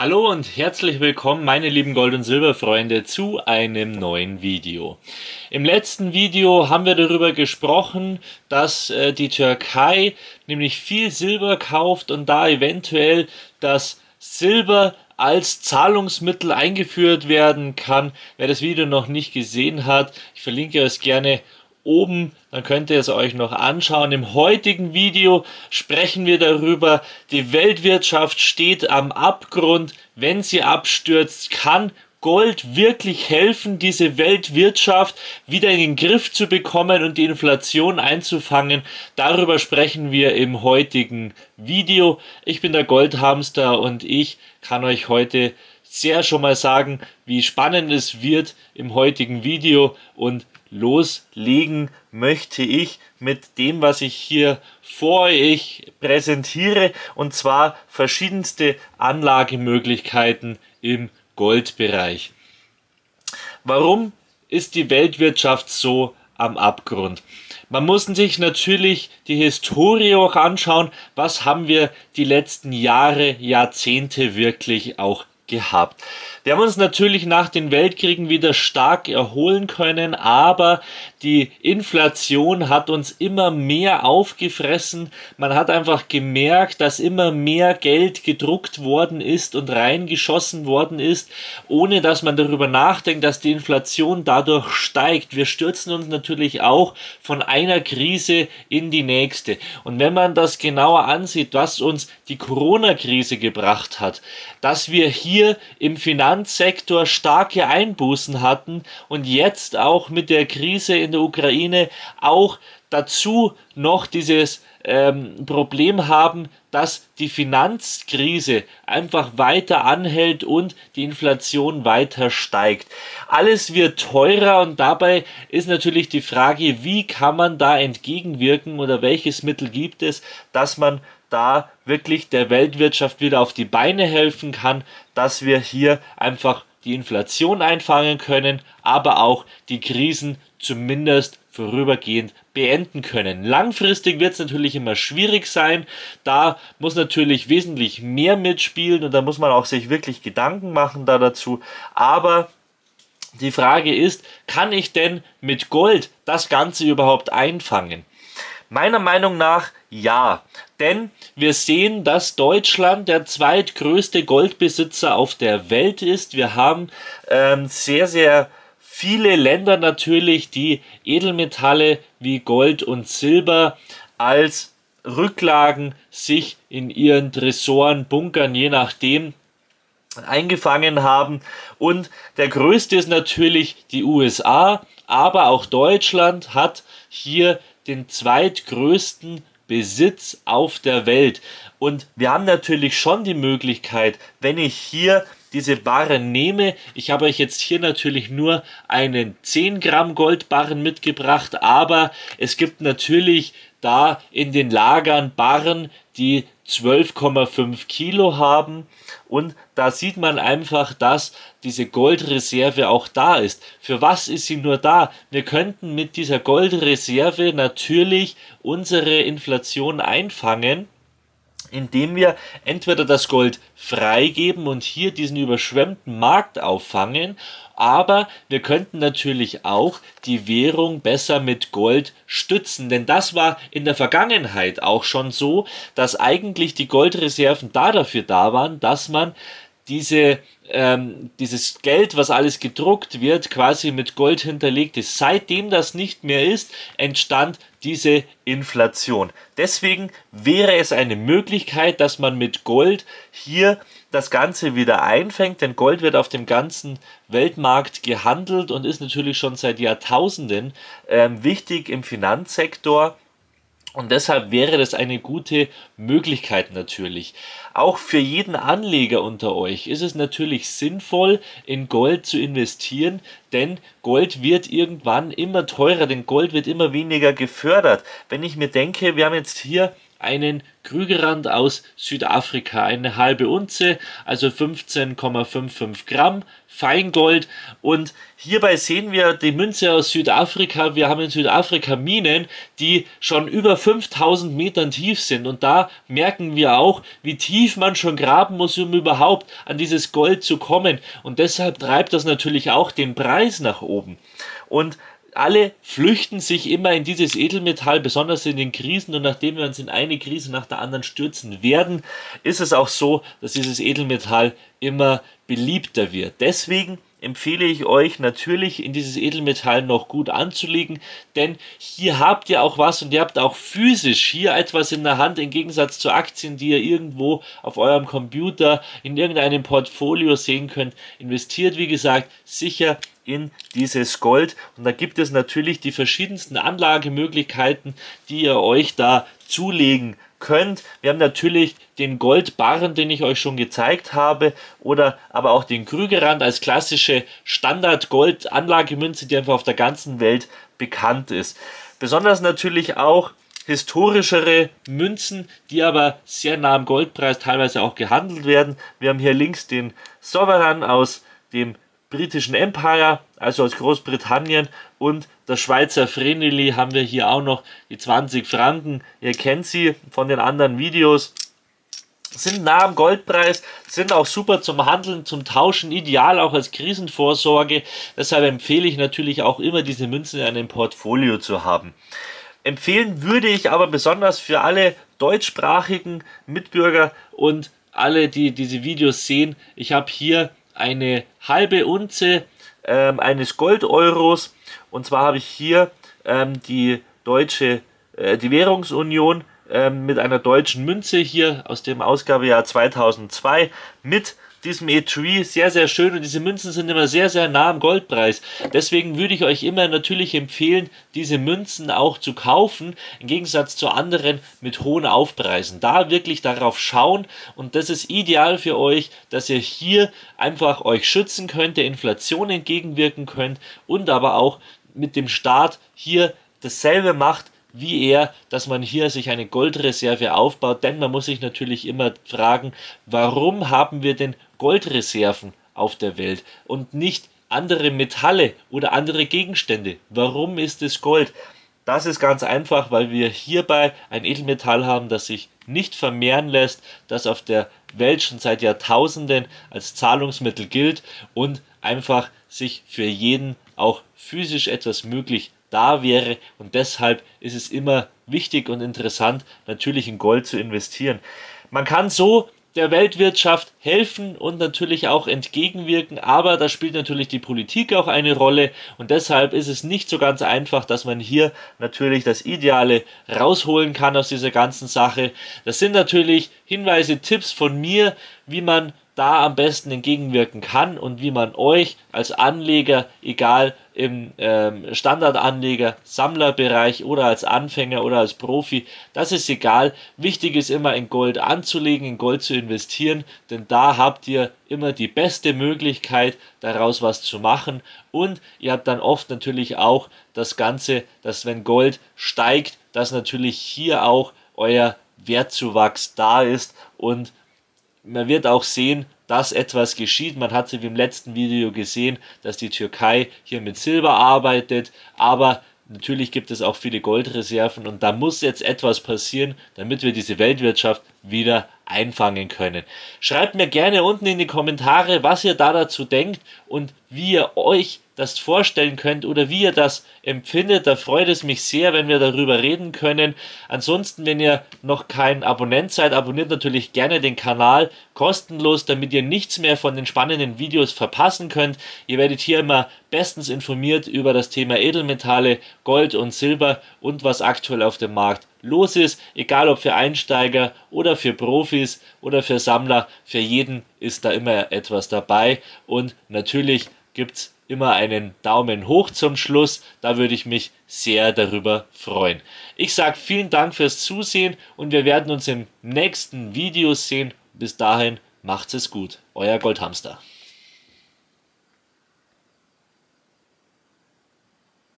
Hallo und herzlich willkommen, meine lieben Gold- und Silberfreunde, zu einem neuen Video. Im letzten Video haben wir darüber gesprochen, dass äh, die Türkei nämlich viel Silber kauft und da eventuell das Silber als Zahlungsmittel eingeführt werden kann. Wer das Video noch nicht gesehen hat, ich verlinke es gerne oben, dann könnt ihr es euch noch anschauen. Im heutigen Video sprechen wir darüber, die Weltwirtschaft steht am Abgrund. Wenn sie abstürzt, kann Gold wirklich helfen, diese Weltwirtschaft wieder in den Griff zu bekommen und die Inflation einzufangen? Darüber sprechen wir im heutigen Video. Ich bin der Goldhamster und ich kann euch heute sehr schon mal sagen, wie spannend es wird im heutigen Video und loslegen möchte ich mit dem, was ich hier vor euch präsentiere, und zwar verschiedenste Anlagemöglichkeiten im Goldbereich. Warum ist die Weltwirtschaft so am Abgrund? Man muss sich natürlich die Historie auch anschauen, was haben wir die letzten Jahre, Jahrzehnte wirklich auch gehabt. Wir haben uns natürlich nach den Weltkriegen wieder stark erholen können, aber die Inflation hat uns immer mehr aufgefressen. Man hat einfach gemerkt, dass immer mehr Geld gedruckt worden ist und reingeschossen worden ist, ohne dass man darüber nachdenkt, dass die Inflation dadurch steigt. Wir stürzen uns natürlich auch von einer Krise in die nächste. Und wenn man das genauer ansieht, was uns die Corona-Krise gebracht hat, dass wir hier im Finanzsektor starke Einbußen hatten und jetzt auch mit der Krise in der Ukraine auch dazu noch dieses ähm, Problem haben, dass die Finanzkrise einfach weiter anhält und die Inflation weiter steigt. Alles wird teurer und dabei ist natürlich die Frage, wie kann man da entgegenwirken oder welches Mittel gibt es, dass man da wirklich der Weltwirtschaft wieder auf die Beine helfen kann, dass wir hier einfach die Inflation einfangen können, aber auch die Krisen zumindest vorübergehend beenden können. Langfristig wird es natürlich immer schwierig sein. Da muss natürlich wesentlich mehr mitspielen und da muss man auch sich wirklich Gedanken machen da dazu. Aber die Frage ist, kann ich denn mit Gold das Ganze überhaupt einfangen? Meiner Meinung nach ja, denn wir sehen, dass Deutschland der zweitgrößte Goldbesitzer auf der Welt ist. Wir haben ähm, sehr, sehr viele Länder natürlich, die Edelmetalle wie Gold und Silber als Rücklagen sich in ihren Tresoren bunkern, je nachdem eingefangen haben. Und der größte ist natürlich die USA, aber auch Deutschland hat hier den zweitgrößten Besitz auf der Welt. Und wir haben natürlich schon die Möglichkeit, wenn ich hier diese Barren nehme, ich habe euch jetzt hier natürlich nur einen 10 Gramm Goldbarren mitgebracht, aber es gibt natürlich da in den Lagern Barren, die 12,5 Kilo haben und da sieht man einfach, dass diese Goldreserve auch da ist. Für was ist sie nur da? Wir könnten mit dieser Goldreserve natürlich unsere Inflation einfangen indem wir entweder das Gold freigeben und hier diesen überschwemmten Markt auffangen, aber wir könnten natürlich auch die Währung besser mit Gold stützen, denn das war in der Vergangenheit auch schon so, dass eigentlich die Goldreserven da dafür da waren, dass man diese, ähm, dieses Geld, was alles gedruckt wird, quasi mit Gold hinterlegt ist. Seitdem das nicht mehr ist, entstand diese Inflation. Deswegen wäre es eine Möglichkeit, dass man mit Gold hier das Ganze wieder einfängt, denn Gold wird auf dem ganzen Weltmarkt gehandelt und ist natürlich schon seit Jahrtausenden ähm, wichtig im Finanzsektor und deshalb wäre das eine gute Möglichkeit natürlich. Auch für jeden Anleger unter euch ist es natürlich sinnvoll, in Gold zu investieren, denn Gold wird irgendwann immer teurer, denn Gold wird immer weniger gefördert. Wenn ich mir denke, wir haben jetzt hier einen Krügerrand aus Südafrika, eine halbe Unze, also 15,55 Gramm Feingold. Und hierbei sehen wir die Münze aus Südafrika. Wir haben in Südafrika Minen, die schon über 5000 Metern tief sind. Und da merken wir auch, wie tief man schon graben muss, um überhaupt an dieses Gold zu kommen. Und deshalb treibt das natürlich auch den Preis nach oben. Und alle flüchten sich immer in dieses Edelmetall, besonders in den Krisen. Und nachdem wir uns in eine Krise nach der anderen stürzen werden, ist es auch so, dass dieses Edelmetall immer beliebter wird. Deswegen empfehle ich euch natürlich in dieses Edelmetall noch gut anzulegen, denn hier habt ihr auch was und ihr habt auch physisch hier etwas in der Hand im Gegensatz zu Aktien, die ihr irgendwo auf eurem Computer in irgendeinem Portfolio sehen könnt. Investiert, wie gesagt, sicher in dieses Gold und da gibt es natürlich die verschiedensten Anlagemöglichkeiten, die ihr euch da zulegen könnt. Wir haben natürlich den Goldbarren, den ich euch schon gezeigt habe, oder aber auch den Krügerrand als klassische Standard-Gold-Anlagemünze, die einfach auf der ganzen Welt bekannt ist. Besonders natürlich auch historischere Münzen, die aber sehr nah am Goldpreis teilweise auch gehandelt werden. Wir haben hier links den Sovereign aus dem britischen Empire, also aus Großbritannien. Und das Schweizer Vreneli haben wir hier auch noch, die 20 Franken, ihr kennt sie von den anderen Videos, sind nah am Goldpreis, sind auch super zum Handeln, zum Tauschen, ideal auch als Krisenvorsorge, deshalb empfehle ich natürlich auch immer diese Münzen in einem Portfolio zu haben. Empfehlen würde ich aber besonders für alle deutschsprachigen Mitbürger und alle, die diese Videos sehen, ich habe hier eine halbe Unze ähm, eines Goldeuros. Und zwar habe ich hier ähm, die deutsche, äh, die Währungsunion ähm, mit einer deutschen Münze hier aus dem Ausgabejahr 2002 mit diesem Etui sehr, sehr schön und diese Münzen sind immer sehr, sehr nah am Goldpreis. Deswegen würde ich euch immer natürlich empfehlen, diese Münzen auch zu kaufen, im Gegensatz zu anderen mit hohen Aufpreisen. Da wirklich darauf schauen und das ist ideal für euch, dass ihr hier einfach euch schützen könnt, der Inflation entgegenwirken könnt und aber auch mit dem Staat hier dasselbe macht, wie er, dass man hier sich eine Goldreserve aufbaut, denn man muss sich natürlich immer fragen, warum haben wir denn Goldreserven auf der Welt und nicht andere Metalle oder andere Gegenstände? Warum ist es Gold? Das ist ganz einfach, weil wir hierbei ein Edelmetall haben, das sich nicht vermehren lässt, das auf der Welt schon seit Jahrtausenden als Zahlungsmittel gilt und einfach sich für jeden auch physisch etwas möglich da wäre und deshalb ist es immer wichtig und interessant, natürlich in Gold zu investieren. Man kann so der Weltwirtschaft helfen und natürlich auch entgegenwirken, aber da spielt natürlich die Politik auch eine Rolle und deshalb ist es nicht so ganz einfach, dass man hier natürlich das Ideale rausholen kann aus dieser ganzen Sache. Das sind natürlich Hinweise, Tipps von mir, wie man da am besten entgegenwirken kann und wie man euch als Anleger, egal im ähm, Standardanleger, Sammlerbereich oder als Anfänger oder als Profi, das ist egal. Wichtig ist immer in Gold anzulegen, in Gold zu investieren, denn da habt ihr immer die beste Möglichkeit, daraus was zu machen und ihr habt dann oft natürlich auch das Ganze, dass wenn Gold steigt, dass natürlich hier auch euer Wertzuwachs da ist und man wird auch sehen, dass etwas geschieht. Man hat es im letzten Video gesehen, dass die Türkei hier mit Silber arbeitet, aber natürlich gibt es auch viele Goldreserven und da muss jetzt etwas passieren, damit wir diese Weltwirtschaft wieder einfangen können. Schreibt mir gerne unten in die Kommentare, was ihr da dazu denkt und wie ihr euch das vorstellen könnt oder wie ihr das empfindet. Da freut es mich sehr, wenn wir darüber reden können. Ansonsten, wenn ihr noch kein Abonnent seid, abonniert natürlich gerne den Kanal kostenlos, damit ihr nichts mehr von den spannenden Videos verpassen könnt. Ihr werdet hier immer bestens informiert über das Thema Edelmetalle, Gold und Silber und was aktuell auf dem Markt los ist, egal ob für Einsteiger oder für Profis oder für Sammler, für jeden ist da immer etwas dabei und natürlich gibt es immer einen Daumen hoch zum Schluss. Da würde ich mich sehr darüber freuen. Ich sage vielen Dank fürs Zusehen und wir werden uns im nächsten Video sehen. Bis dahin macht's es gut. Euer Goldhamster.